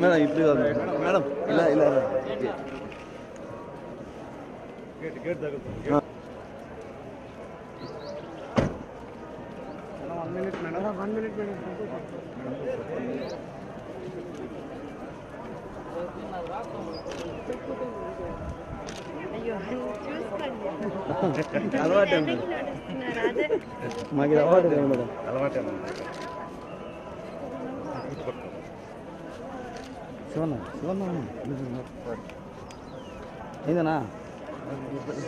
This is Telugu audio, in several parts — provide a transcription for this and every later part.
மேடம் இப்படி வரணும் மேடம் இல்லை இல்லை கேட்டு கேட்டு ఆ. అయ్యో చూసుకోండి అలవాటే ఉంది. నడుస్తున్నారు అదే మాకు ఇది అలవాటు లేదు మేడం అలవాటే శివన్న శివన్న ఏందన్నా అందుకే వస్తుందా?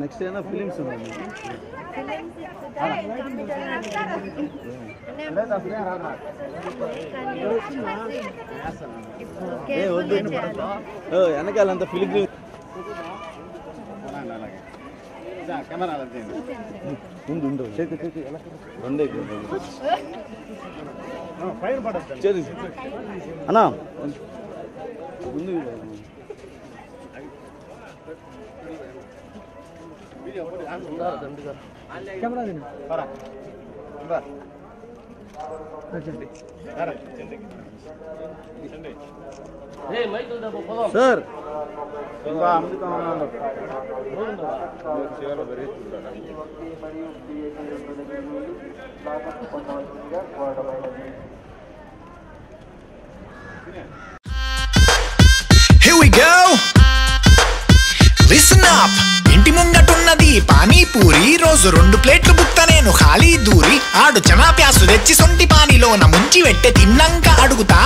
నెక్స్ట్ ఏమైనా ఫిలిమ్స్ ఉన్నాయి? ఫిలిమ్స్ ఇస్తుందా? உண்டு உண்டு சேர்த்து சேர்த்து ரெண்டே சரி அண்ணா கேமரா సార్ ఇంకా అమ్ముతాను Here we go. Listen up. ఇంటి ముంగటున్నది పానీపూరి రోజు రెండు ప్లేట్లు బుక్త నేను ఖాళీ దూరి ఆడు చనా ప్యాసు తెచ్చి సొంటి పెట్టే తిన్నాక అడుగుతా.